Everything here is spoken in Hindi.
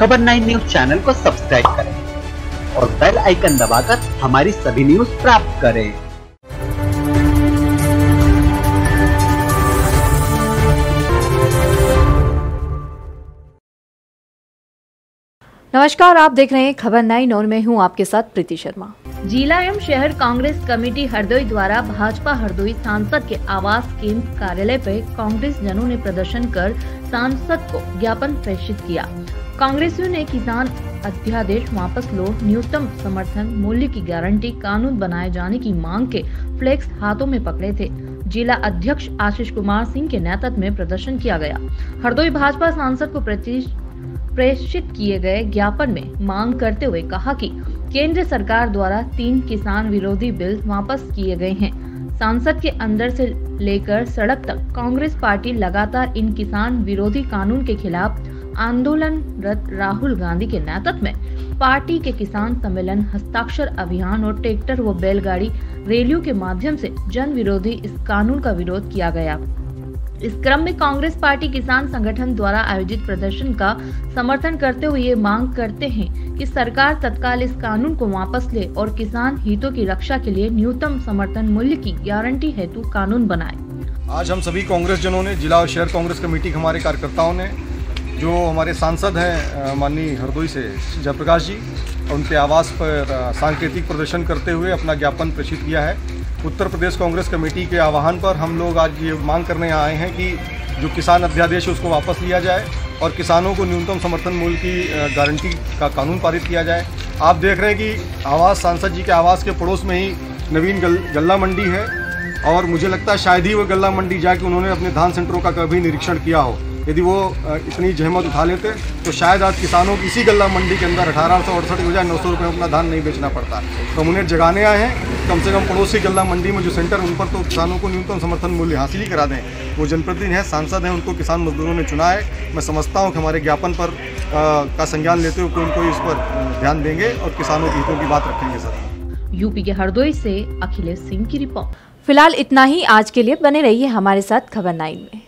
खबर नाइन न्यूज़ चैनल को सब्सक्राइब करें और बेल आइकन दबाकर हमारी सभी न्यूज़ प्राप्त करें। नमस्कार आप देख रहे हैं खबर नाइन और मैं हूँ आपके साथ प्रीति शर्मा। जिला एवं शहर कांग्रेस कमेटी हरदोई द्वारा भाजपा हरदोई सांसद के आवास केंद्र कार्यालय पर कांग्रेस जनों ने प्रदर्शन कर सांसद को ज्ञापन प्रेषित किया। कांग्रेसियों ने किसान अध्यादेश वापस लो। न्यूनतम समर्थन मूल्य की गारंटी कानून बनाए जाने की मांग के फ्लेक्स हाथों में पकड़े थे। जिला अध्यक्ष आशीष कुमार सिंह के नेतृत्व में प्रदर्शन किया गया। हरदोई भाजपा सांसद को प्रेषित किए गए ज्ञापन में मांग करते हुए कहा कि केंद्र सरकार द्वारा तीन किसान विरोधी बिल वापस किए गए हैं। सांसद के अंदर से लेकर सड़क तक कांग्रेस पार्टी लगातार इन किसान विरोधी कानून के खिलाफ आंदोलनरत राहुल गांधी के नेतृत्व में पार्टी के किसान सम्मेलन, हस्ताक्षर अभियान और ट्रैक्टर व बैलगाड़ी रैलियों के माध्यम से जन विरोधी इस कानून का विरोध किया गया। इस क्रम में कांग्रेस पार्टी किसान संगठन द्वारा आयोजित प्रदर्शन का समर्थन करते हुए ये मांग करते हैं कि सरकार तत्काल इस कानून को वापस ले और किसान हितों की रक्षा के लिए न्यूनतम समर्थन मूल्य की गारंटी हेतु कानून बनाए। आज हम सभी कांग्रेस जनों ने, जिला और शहर कांग्रेस कमेटी हमारे कार्यकर्ताओं ने जो हमारे सांसद हैं माननीय हरदोई से जयप्रकाश जी उनके आवास पर सांकेतिक प्रदर्शन करते हुए अपना ज्ञापन प्रेषित किया है। उत्तर प्रदेश कांग्रेस कमेटी के आह्वान पर हम लोग आज ये मांग करने आए हैं कि जो किसान अध्यादेश उसको वापस लिया जाए और किसानों को न्यूनतम समर्थन मूल्य की गारंटी का कानून पारित किया जाए। आप देख रहे हैं कि आवास सांसद जी के आवास के पड़ोस में ही नवीन गल, गल्ला मंडी है और मुझे लगता है शायद ही वो गल्ला मंडी जाके उन्होंने अपने धान सेंटरों का कभी निरीक्षण किया हो। यदि वो इतनी जहमत उठा लेते तो शायद आज किसानों की इसी गल्ला मंडी के अंदर अठारह सौ अड़सठ हो जाए नौ सौ रुपये अपना धान नहीं बेचना पड़ता। तो हम उन्हें जगाने आए हैं। कम से कम पड़ोसी गल्ला मंडी में जो सेंटर उन पर तो किसानों को न्यूनतम समर्थन मूल्य हासिल ही करा दें। वो जनप्रतिनिधि हैं सांसद हैं उनको किसान मजदूरों ने चुना है। मैं समझता हूँ कि हमारे ज्ञापन पर आ, का संज्ञान लेते हुए उनको इस पर ध्यान देंगे और किसानों के हितों की बात रखेंगे सर। यूपी के हरदोई से अखिलेश सिंह की रिपोर्ट। फ़िलहाल इतना ही आज के लिए बने रहिए हमारे साथ खबर नाइन में।